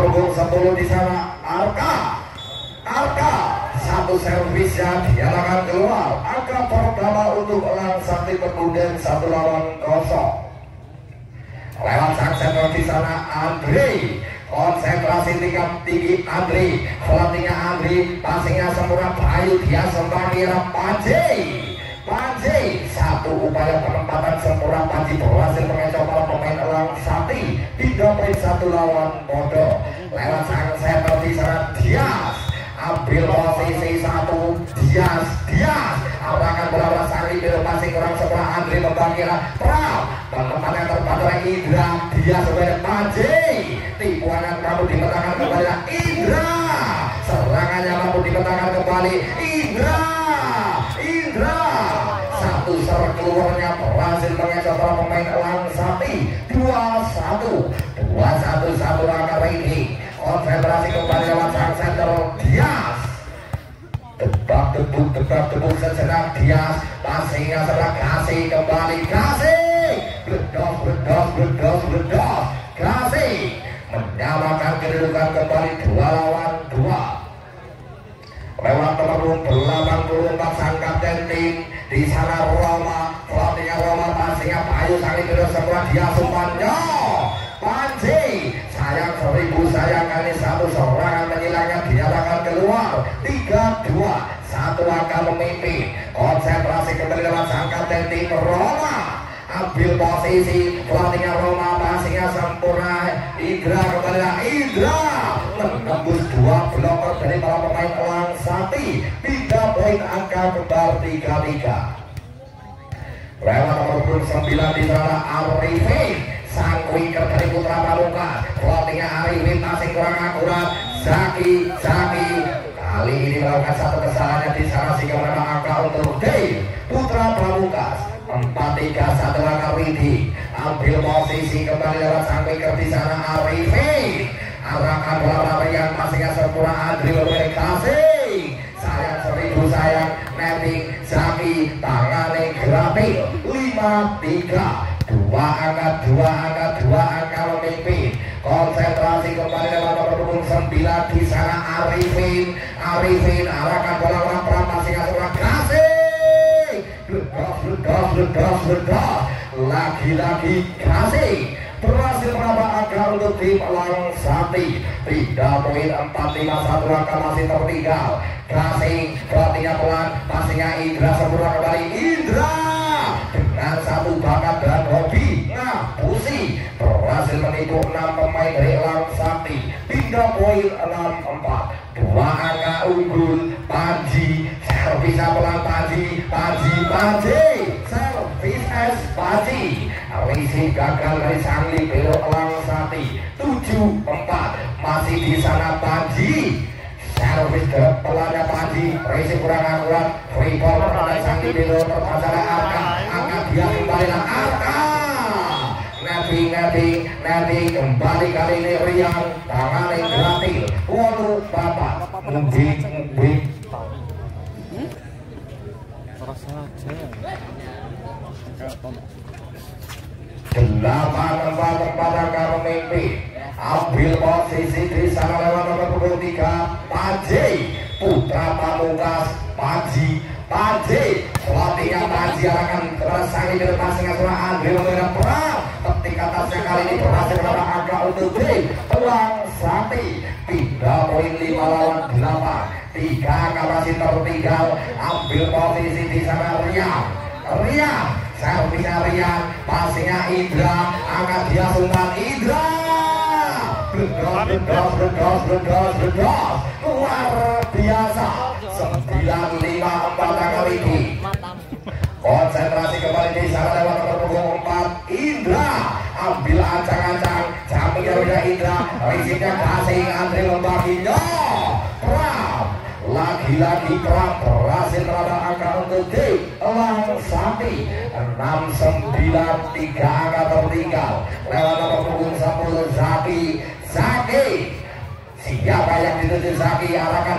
Punggung 10 di sana. Arka Arka satu servis yang dinyatakan keluar. Angka pertama untuk Elang Sakti kemudian satu lawan kosong. Lewat sang di sana Andri konsentrasi tingkat tinggi Andri pelatihnya Andri passingnya semurah Bayu dia sembangnya Panji Panji satu upaya penempatan sempurna Panji berhasil mengecoh para pemain Elang poin satu lawan bodoh lewat sang center di sana Dias ambil posisi satu Dias Dias. Akan berapa sekali belum masih kurang sebelah Andri membangkira teman yang terpat oleh Indra Dias sebagai Panji. Yang mampu dipetakan kembali Indra. Serangannya mampu dipetakan kembali Indra mengejar para pemain Elang Sapi. dua satu. dua satu satu angka ini konsentrasi kembali lewat sang center. Dias. Tebak tebuk tebak tebuk sejenak Dias. Passingnya sebelah kasih kembali. Kasih. Bledos bledos bledos bledos kasih. Menyamakan kedudukan kembali. Dua lawan dua. Lewat nomor 84 sang kapten tim di sana Roma. Pelatihnya Roma Bayu Sari kedua semua dia sumpannya Panji sayang seribu sayang kali satu. Serangan menyilangnya dinyatakan keluar. Tiga dua satu angka memimpin. Konsentrasi kembali dalam sang kapten tim Roma. Ambil posisi pelatihnya Roma passingnya sempurna. Indra kembali Indra menembus dua bloker dari para pemain Elang Sati tiga poin angka kembar tiga tiga lewat nomor 9 di sana Arifin sang winger dari Putra Pramuka. Pelatihnya Arifin masih kurang akurat. Zaki Zaki. Kali ini melakukan satu kesalahan di sana sehingga menambah angka untuk Dave Putra Pramukas empat tiga satu angka Widi. Ambil posisi kembali lewat sang winger di sana Arifin arahkan bola yang masihnya sempurna Adri memberi kasih sayang seribu sayang. Netting Zaki tangane gratis lima tiga. Dua angka dua angka dua angka memimpin. Konsentrasi kembali lewat nomor punggung sembilan di sana Arifin. Arifin arahkan bola orang peran masihnya sempurna kasih! Ledos ledos ledos ledos lagi-lagi kasih berhasil menambah angka untuk tim Elang Sati. Tiga poin empat lima satu angka masih tertinggal. Kasih pelatihnya pelan passingnya Indra sempurna kembali. Indra! Dengan satu bakat dan hobi ngapusi. Berhasil menipu enam pemain dari Elang Sati. Tiga poin enam empat. Dua angka unggul Panji. Servisnya pelan Panji? Panji Panji. Servis es Panji Risi gagal dari sang libero Elang Sati tujuh empat. Masih di sana Panji. Servis ke pelannya Panji. Risi kurang akurat. Free ball dari sang libero terpasang Arka. Angka dia kembali lah Arka! Nabi Nabi Nabi kembali kali ini Rian. Tangan yang gratis waduh bapak. Mudik mudik delapan empat empat angka memimpin ambil posisi di sana lewat nomor punggung tiga Panji Putra Pamungkas Panji Panji pelatihnya Panji akan tersangi di depan singa surah Andri memberikan perang ketika atasnya kali ini berhasil menambah angka untuk tim Pelang Sati tiga poin lima lawan delapan tiga angka masih tertinggal ambil posisi di sana Rian Rian servisnya Rian passingnya Indra angkat dia sumpan Indra bledos bledos bledos bledos bledos luar biasa 954 angka ini konsentrasi kembali di sana lewat nomor punggung 4 Indra ambil ancang-ancang jamnya udah Indra risiknya kasih Andre membaginya Pram lagi-lagi Pram berhasil menambah angka untuk D Elang Sati 693 angka tertinggal. Lewat nomor punggung 10 Zaki. Zaki! Siapa yang dituju Zaki? Arahkan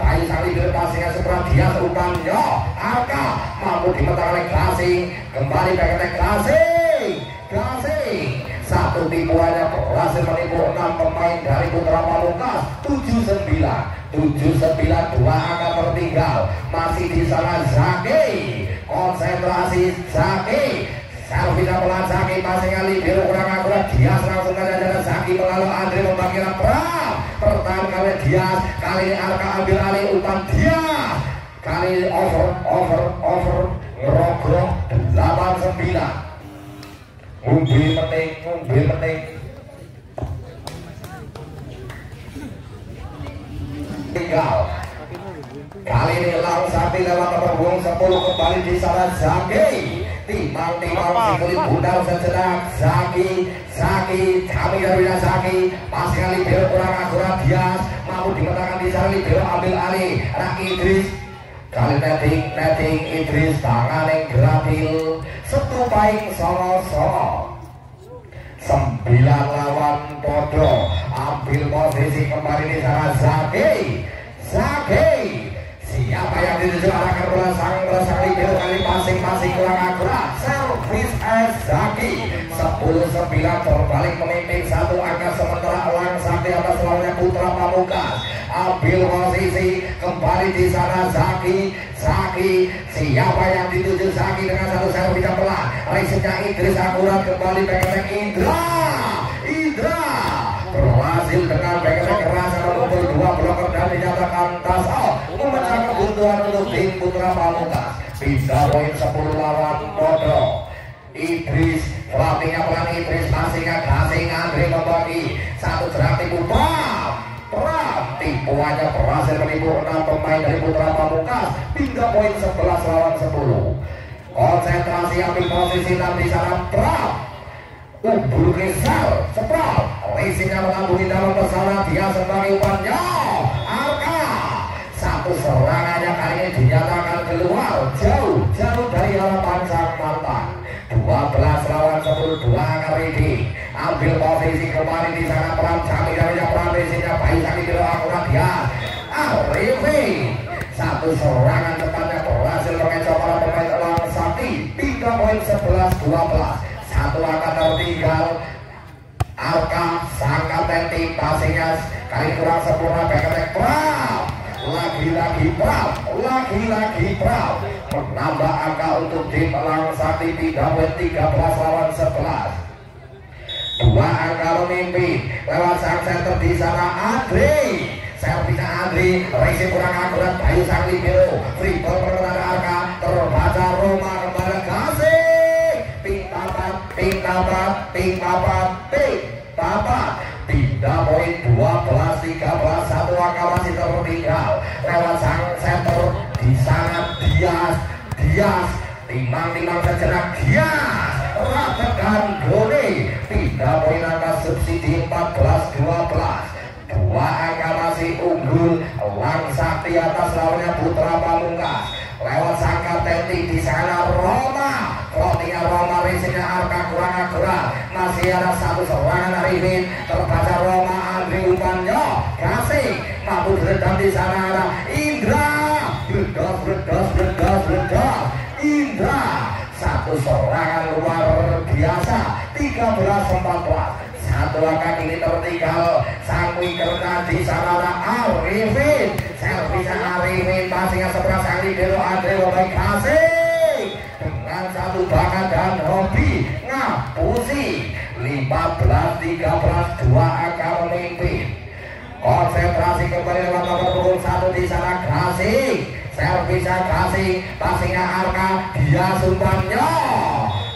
bayi Sari di depan sehingga seberang dia umpannya angka mampu dimentar oleh Klasing kembali bagian Klasing Klasing satu tipuannya berhasil berhasil menipu 6 pemain dari Putra Pamungkas 79 79 dua angka tertinggal. Masih di sana Zaki. Konsentrasi Zaki. Salvina pelan Zaki. Passing kali biru kurang akurat. Dias langsung ke jalan Zaki melalui Andre membagi Pram pertahan kali Dias. Kali ini Arka ambil alih umpan Dias. Kali ini over over over. Ngerogrok 89 Ngumbi penting, ngumbi penting. Tinggal. Kali ini Lang Sakti lewat nomor buang 10 kembali di sana Zaki. Timang-timang si kulit bundar sejenak Zaki, Zaki, kami dari Zaki. Pas kali bel kurang akurat Dias. Mau dimetakan di sana Libero ambil alih. Anak Idris Kali netting, netting Idris tangan yang gratil Setupaing solo-solo Sembilan lawan Podo Ambil posisi kembali di sana Zaki. Zaki. Siapa yang dituju arahkan sang berasal libero kali masing-masing kurang akurat Servis S Zaki. 10-9 berbalik memimpin satu angka sementara Elang Sakti atas lawannya Putra Pamukas ambil posisi kembali di sana Zaki Zaki siapa yang dituju Zaki dengan satu servis yang pelan. Resipnya Idris akurat kembali pengen Indra. Indra. Berhasil dengan pengen keras mengumpul dua bloker dan dinyatakan tas. Out memecah kebutuhan untuk tim Putra Pamukas bisa poin 10 lawan Bodo Idris pelatihnya pelan Idris masih nggak kasih Andre membagi satu serak tipu Pram tipuannya berhasil menipu 6 pemain dari Putra Pamungkas hingga poin 11 lawan 10 konsentrasi ambil posisi 6 di sana Pram Umbul Rizal Sepram Racingnya melambungi dalam pesawat dia sebagai umpannya Arka. Satu serangannya kali ini dinyatakan keluar. Jauh jauh dari harapan sang mantan. 12 lawan 10 dua kali ini. Ambil posisi kembali di sana peran Jami dari peran racingnya akurat ya Arifin satu serangan depannya berhasil mengecoh para pemain elang sakti. 3 poin 11 12 satu angka tertinggal. Arka sangat tenti passingnya kali kurang sempurna back Pram lagi-lagi Pram lagi-lagi Pram menambah angka untuk tim Elang Sakti 3 poin 13 lawan 11 dua angka memimpin lewat sang center di sana Adri servisnya Adri racing kurang akurat Bayu sang libero free ball arka terbaca Roma kembali kasih ping tapat ping tapat ping tapat ping tapat tidak poin 12 13 satu angka masih tertinggal. Lewat sang center di sana Dias Dias. Timang-timang sejenak Dias. Ratekan Goni tidak poin angka subsidi 14 12 dua unggul Lang Sakti atas lawannya Putra Pamungkas. Lewat sangka tenti di sana Roma. Klotingnya Roma racingnya Arka kurang akurat. Masih ada satu serangan Arifin terbaca Roma Andri umpannya kasih. Mampu di sana ada Indra. Berdas berdas berdas berdas Indra. Satu serangan luar biasa. 13 14 satu angka kini tertinggal. Sang wikerna di sana Arifin. Servisnya Arifin. Passingnya sebelah sang libero Andre Bobai kasih. Dengan satu bakat dan hobi. Ngapusi. 15 13 dua angka memimpin konsentrasi kembali lewat nomor punggung satu di sana. Kasih. Servisnya kasih. Passingnya Arka. Dia sumbannya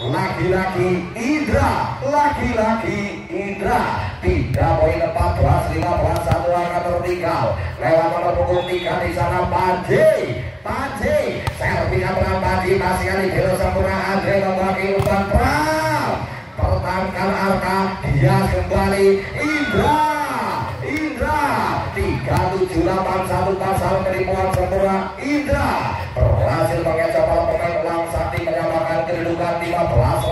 lagi-lagi Indra. Lagi-lagi Indra tidak poin 14 15 satu angka tertinggal. Lewat nomor punggung tiga di sana Panji. Panji servisnya peran Panji. Masih kali belo sempurna Andre membagi umpan pram pertahankan Arka dia kembali. Indra Indra 3781 pasal penipuan sempurna. Indra berhasil mengecoh pemain ulang sakti menyamakan kedudukan 15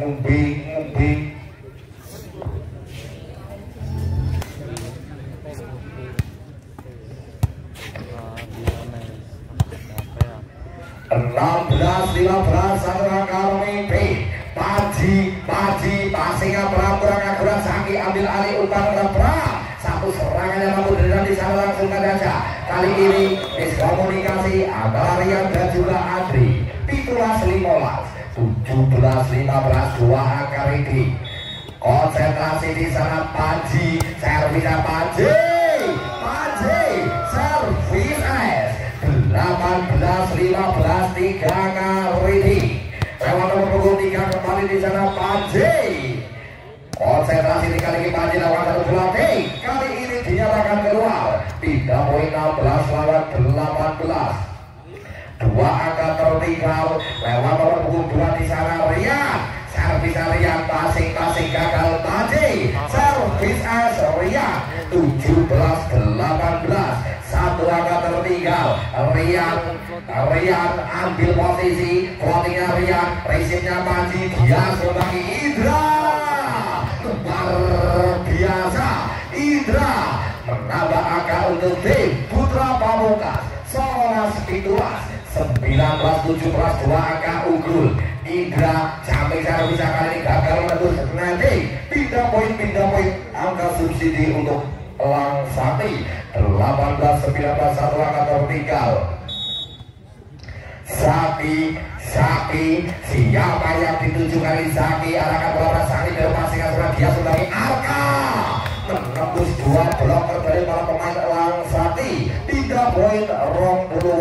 ngumbi ngumbi enam belas lima belas saudara kami Paji, Paji, Pasinga perang-perang akurat Sangki ambil alih utang perang satu serangan yang mampu dan di sana langsung saja kali ini diskomunikasi antara Rian dan juga Adri titulah limolas. 17 15 dua angka Riki konsentrasi di sana Paji servisnya Paji Paji servis S 18 15 tiga kali Riki lewat nomor punggung tiga kembali di sana Panji. Konsentrasi di kali ini Panji lawan satu pelatih kali ini dinyatakan keluar tidak poin 16 lawan 18 dua tertinggal lewat nomor dua di sana Rian servis Rian pasing-pasing gagal Panji servis as Rian 17 18 satu angka tertinggal Rian Rian ambil posisi floatingnya Rian racingnya Panji dia sebagai Indra. Luar biasa Indra. Menambah angka untuk tim Putra Pamungkas Songolas Pituas 19-17 dua angka unggul. Indra sampai saya bisa kali ini gagal menembus. Nanti pindah poin pindah poin. Angka subsidi untuk Elang Sati 18-19 satu angka tertinggal Saki Saki siapa yang dituju kali Saki arahkan bola Saki dari pasingan surat dia sebagai Arka. Menembus dua blok dari para pemain Elang Sati tiga poin rong puluh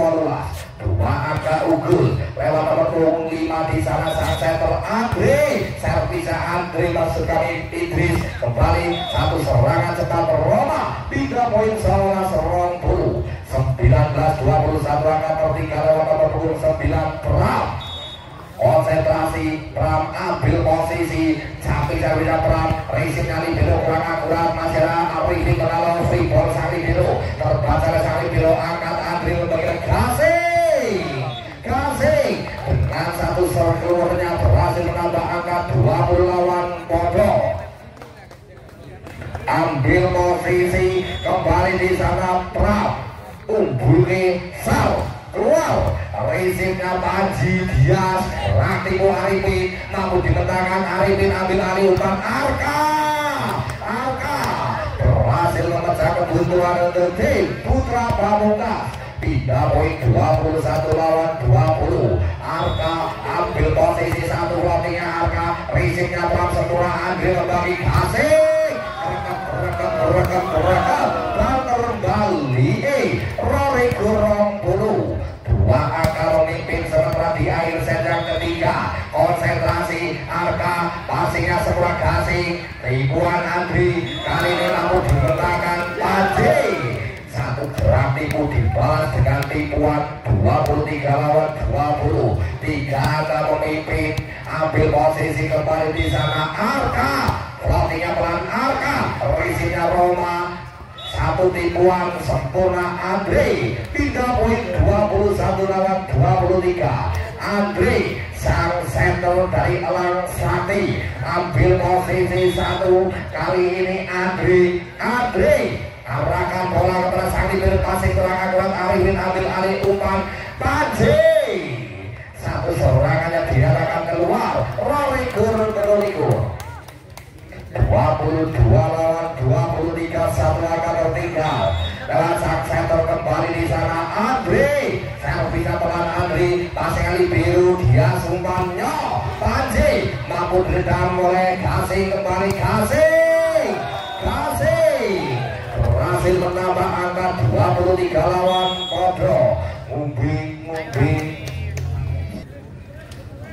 angka unggul lewat punggung lima di sana sang center Andre servisnya Andre masuk kami Idris. Kembali satu serangan cepat Roma. Tiga poin salah serong puluh sembilan belas dua puluh satu angka tertinggal lewat punggung sembilan Pram. Konsentrasi Pram ambil posisi. Capi capinya Pram. Racing kali biru kurang akurat masyarakat Arifin menolong free ball Sali biru terbaca Sali posisi kembali di sana Prap. Umbulke Sal. Keluar. Resimnya Panji Dias Ratimu Arifin namun dimentangkan Arifin ambil alih umpan. Arka! Arka! Berhasil memecah kebuntuan untuk tim Putra Pamungkas pindah poin 21 lawan 20 Arka ambil posisi satu rotinya Arka. Risiknya Pram Sepura Andre membagi kasih rekam dan kembali eh Rory Kurong Puluh dua angka memimpin sementara di akhir set yang ketiga. Konsentrasi Arka passingnya Sepura kasih ribuan Andri kali ini namun dibentangkan Pajik satu gerak tipu dibalas dengan tipuan. 23 lawan 20 tiga angka pemimpin ambil posisi kembali di sana. Arka! Floatingnya pelan. Arka risinya Roma. Satu tipuan sempurna Andre. Tiga poin 21 lawan 23 Andre sang center dari Elang Sati ambil posisi satu. Kali ini Andre. Andre arahkan bola kepada Sandi berpasing kurang akurat Arifin ambil alih umpan. Panji satu serangan yang diarahkan keluar Rory Gurun Berolikur 22 lawan 23 satu angka lewat sang center kembali di sana Andri servisnya pelan Andri passing kali biru dia sumpannya Panji mampu diredam oleh kasih kembali kasih kasih berhasil menambah angka 23 lawan Kodro. Umbi Umbi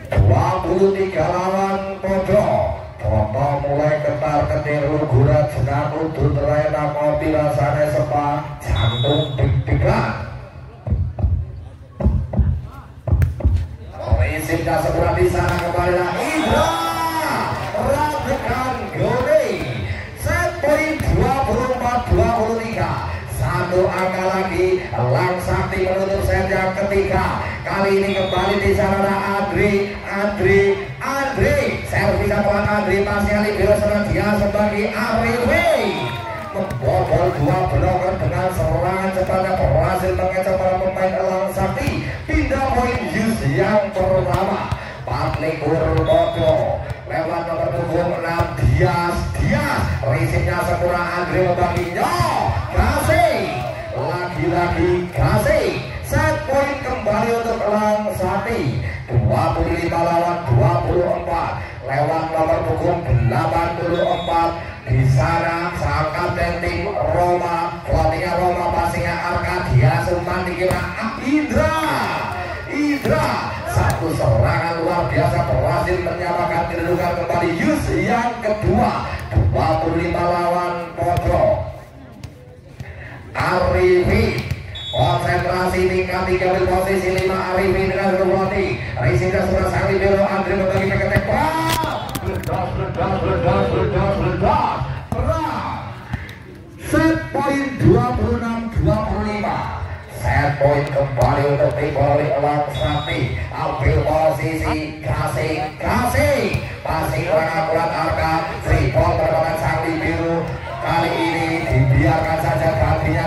23 lawan Kodro Toto mulai ketar ketir gurat jenang udut rena kopi rasanya sepa jantung deg-degan Prinsipnya segera di sana kembali lagi. Indra Ratikan Gori Set poin 24-23 satu angka lagi Lang Sakti menutup set yang ketiga. Kali ini kembali di sana Adri Adri Adri servis pelan Adri masih Ali Biro dia sebagai Ariwi membobol dua bloker dengan serangan cepatnya berhasil mengecoh para pemain Elang Sakti. Pindah poin Yusuf likur Bodo lewat nomor punggung 6 Dias. Dias risiknya Sepura Andre membaginya kasih lagi-lagi kasih set point kembali untuk Elang Sati 25 lawan 24 lewat nomor punggung 84 di sana sangkat dan tim Roma pelatihnya Roma passingnya Arkadia Suman dikira Indra. Indra satu serangan luar biasa berhasil menyamakan kedudukan kembali Yus yang kedua. 25 lawan pojok Arifin konsentrasi tingkat tiga di posisi lima. Arifin dengan Ruboti Rizida sudah sekali belok Andre membagi ledas ledas ledas ledas ledas perang set point 26 25 set point kembali untuk Bali Elang Sakti ambil posisi kasih kasih masih kurang akurat Arka Sri Pol berbakat Sakti Biru kali ini dibiarkan saja gantinya